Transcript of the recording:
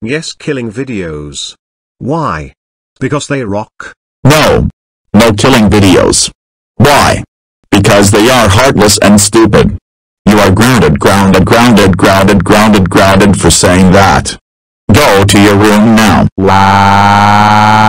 Yes killing videos. Why? Because they rock. No. No killing videos. Why? Because they are heartless and stupid. You are grounded grounded grounded grounded grounded grounded for saying that. Go to your room now. Wow.